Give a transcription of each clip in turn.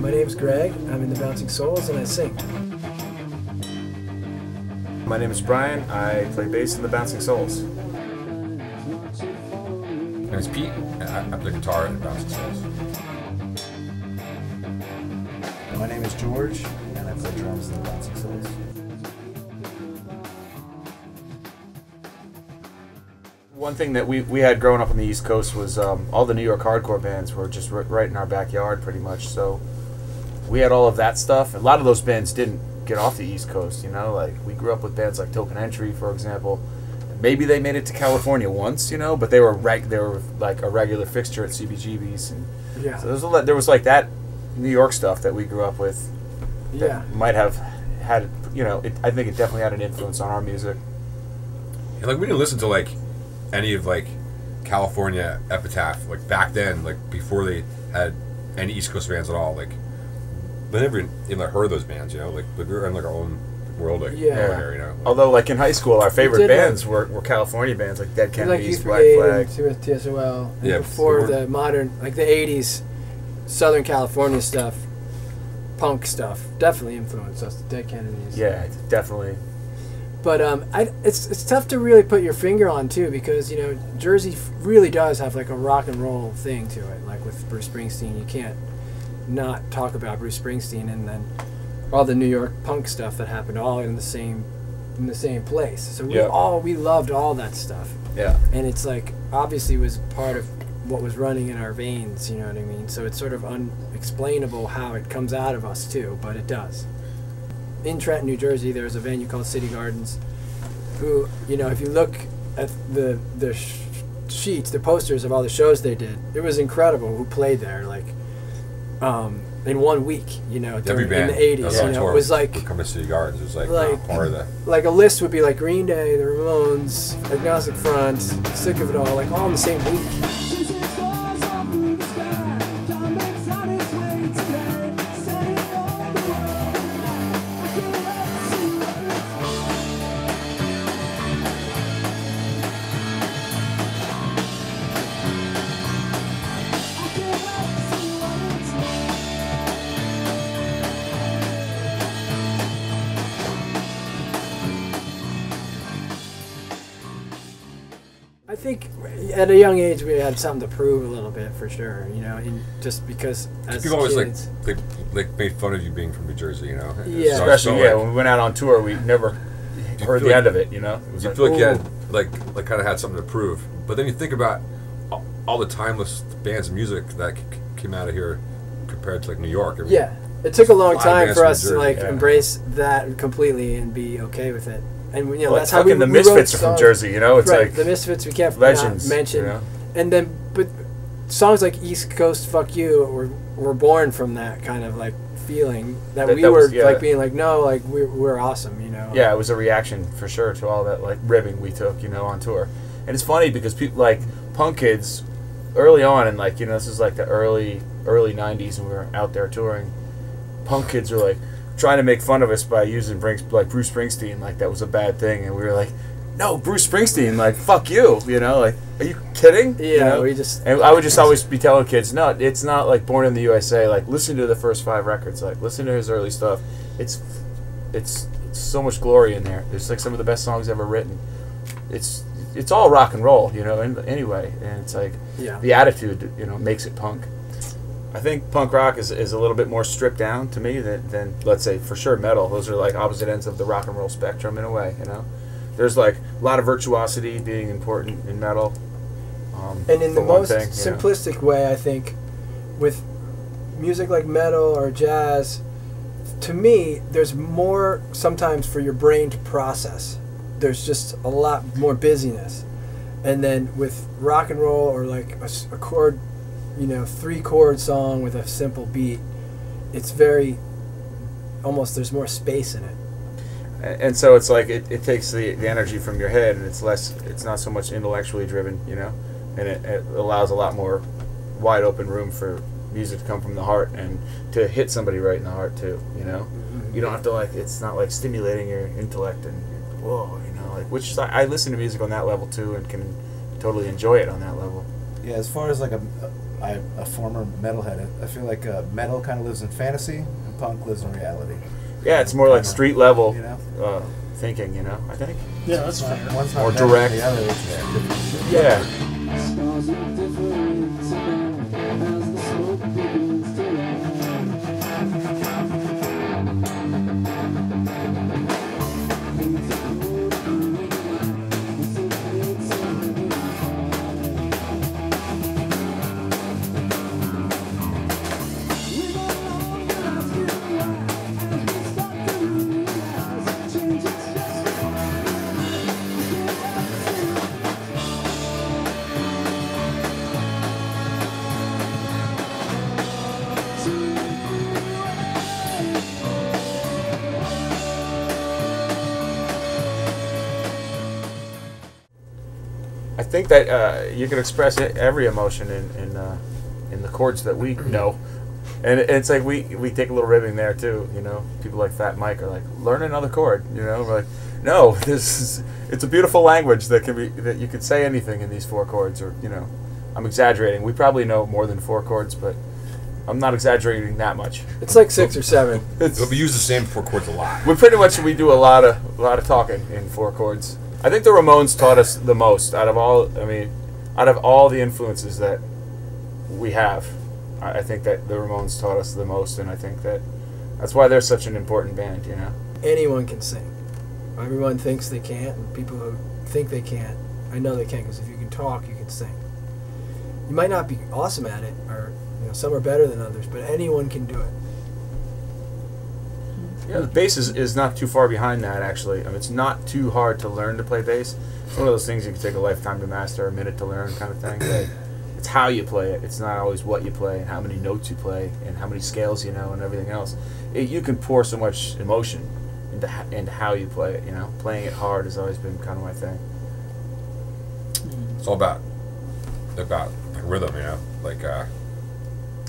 My name's Greg. I'm in the Bouncing Souls and I sing. My name is Brian. I play bass in the Bouncing Souls. My name's Pete, and I, I play guitar in the Bouncing Souls. My name is George, and I play drums in the Bouncing Souls. One thing that we, we had growing up on the East Coast was um, all the New York hardcore bands were just r- right in our backyard, pretty much. So we had all of that stuff. A lot of those bands didn't get off the East Coast, you know. Like we grew up with bands like Token Entry, for example. Maybe they made it to California once, you know, but they were reg- they were like a regular fixture at CBGB's, and Yeah. so there was a lot, there was like that New York stuff that we grew up with. that Yeah. might have had you know. It, I think it definitely had an influence on our music. And like we didn't listen to like any of like California Epitaph like back then, like before they had any East Coast bands at all. Like we never even like, heard those bands, you know. Like, like we were in like our own world, like Yeah. over you know. Like, Although, like in high school, our favorite did, like- bands were, were California bands like Dead Kennedys, Youth Black Flag. and TSOL. And Yeah, before before- the modern, like the 80s, Southern California stuff, punk stuff, definitely influenced us. The Dead Kennedys. Yeah, definitely. But um, I, it's it's tough to really put your finger on too because you know Jersey really does have like a rock and roll thing to it. Like with Bruce Springsteen, you can't not talk about Bruce Springsteen and then all the New York punk stuff that happened all in the same in the same place. So we Yeah. all we loved all that stuff, Yeah. and it's like obviously was part of what was running in our veins. You know what I mean? So it's sort of unexplainable how it comes out of us too, but it does in Trenton, New Jersey, there's a venue called City Gardens. Who, you know, if you look at the the sh- sheets, the posters of all the shows they did, it was incredible. Who played there, like, um, in one week, you know, every during, band in the '80s, you know, it was like come to City Gardens. It was like, like- part of the. like a list would be like Green Day, the Ramones, Agnostic Front, Sick of It All, like all in the same week. Think at a young age we had something to prove a little bit for sure, you know, in, just because as People always like, kids, like like made fun of you being from New Jersey, you know. Yeah. So Especially so, yeah, like, when we went out on tour, we never heard the like- end of it. You know, it you like, feel like you had like like kind of had something to prove. But then you think about all, all the timeless bands and music that c- c- came out of here compared to like New York. I mean, yeah, it took a long time for us to like yeah. embrace that completely and be okay with it. And you know Well, that's how we, the Misfits are from Jersey. You know, it's right, like the Misfits we can't legends. mention. You know? And then, but songs like East Coast "Fuck You" were were born from that kind of like feeling that, That- we that were was- yeah. like being like, no, like we're we're awesome, you know. Yeah, it was a reaction for sure to all that like ribbing we took, you know, on tour. And it's funny because people like punk kids early on and like, you know, this is like the early early 90s and we were out there touring. Punk kids were like trying to make fun of us by using Brinks, like Bruce Springsteen like that was a bad thing and we were like, "No, Bruce Springsteen, like fuck you." You know, like are you kidding? Yeah, You know? we just And I would just always be telling kids, no, it's not like Born in the USA. Like, listen to the first five records. Like, listen to his early stuff. It's, it's, it's so much glory in there. There's like some of the best songs ever written. It's, it's all rock and roll, you know. And anyway, and it's like yeah. the attitude, you know, makes it punk. I think punk rock is, is a little bit more stripped down to me than, than let's say for sure metal. Those are like opposite ends of the rock and roll spectrum in a way, you know. There's like a lot of virtuosity being important in metal. Um, and in the most thing, you know. simplistic way, I think, with music like metal or jazz, to me, there's more sometimes for your brain to process. There's just a lot more busyness, and then with rock and roll or like a chord, you know, three chord song with a simple beat, it's very almost there's more space in it. And so it's like it, it takes the, the energy from your head and it's less it's not so much intellectually driven you know? And it, it allows a lot more wide open room for music to come from the heart and to hit somebody right in the heart too you know? Mm-hmm. You don't have to like it's not like stimulating your intellect and whoa you know like which is- I listen to music on that level too and can totally enjoy it on that level. Yeah, as far as like a, a, a former metalhead, I feel like uh, metal kind of lives in fantasy and punk lives in reality. Yeah, it's more like street level You know, uh, thinking. You know, I think. Yeah, that's fair. one's not Or direct. The other, it's just. Yeah. Think that uh, you can express it, every emotion in in, uh, in the chords that we know, and it- it's like we we take a little ribbing there too. You know, people like Fat Mike are like, learn another chord. You know, we're like, no, this is it's a beautiful language that can be that you could say anything in these four chords. Or you know, I'm exaggerating. We probably know more than four chords, but I'm not exaggerating that much. It's like six or seven. It's, But we use the same four chords a lot. we pretty much we do a lot of a lot of talking in four chords. I think the Ramones taught us the most out of all. I mean, out of all the influences that we have, I, I think that the Ramones taught us the most, and I think that that's why they're such an important band. You know. Anyone can sing. Everyone thinks they can't, and people who think they can't, I know they can because if you can talk, you can sing. You might not be awesome at it, or you know, some are better than others, but anyone can do it. Yeah, the bass is, is not too far behind that actually. I mean, it's not too hard to learn to play bass. It's one of those things you can take a lifetime to master, a minute to learn, kind of thing. it's how you play it. It's not always what you play and how many notes you play and how many scales you know and everything else. It, you can pour so much emotion into into how you play it. You know, playing it hard has always been kind of my thing. It's all about about like rhythm, you know, like uh,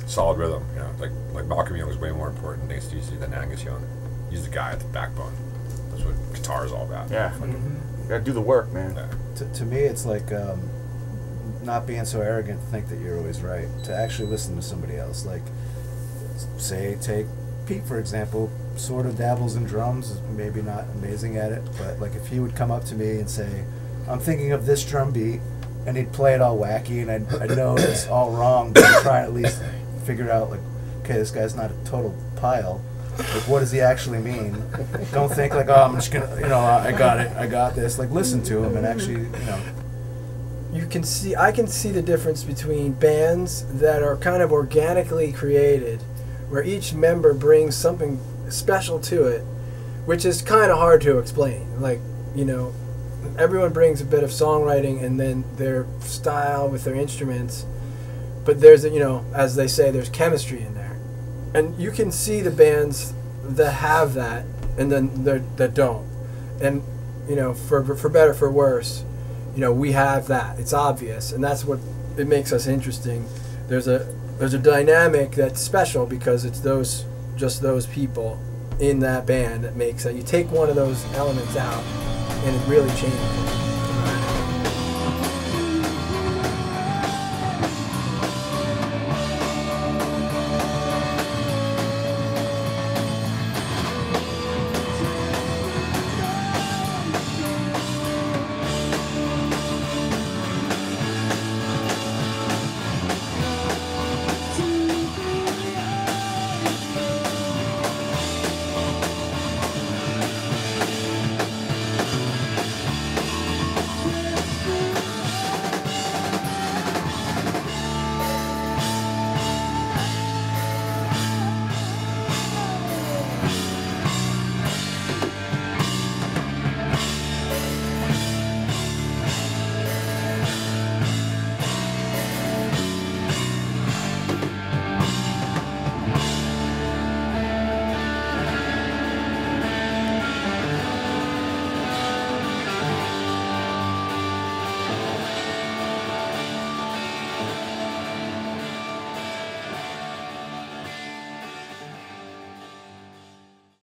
solid rhythm. You know, like like Malcolm Young is way more important than ACDC than Angus Young. He's the guy at the backbone. That's what guitar is all about. Yeah, Fucking- you gotta do the work, man. yeah. To, to me, it's like um, not being so arrogant to think that you're always right. To actually listen to somebody else. Like, say, take Pete for example. Sort of dabbles in drums. Maybe not amazing at it, but like if he would come up to me and say, "I'm thinking of this drum beat," and he'd play it all wacky, and I'd, I know it's all wrong, but I'm trying to at least figure out like, okay, this guy's not a total pile. Like, what does he actually mean? Don't think like, oh, I'm just gonna, you know, I got it, I got this. Like, listen to him and actually, you know, you can see I can see the difference between bands that are kind of organically created where each member brings something special to it which is kind of hard to explain like you know everyone brings a bit of songwriting and then their style with their instruments but there's you know as they say there's chemistry in there and you can see the bands that have that and then that don't. And you know for for better for worse you know we have that. It's obvious. And that's what it makes us interesting. There's a there's a dynamic that's special because it's those just those people in that band that makes that. You take one of those elements out and it really changes. it.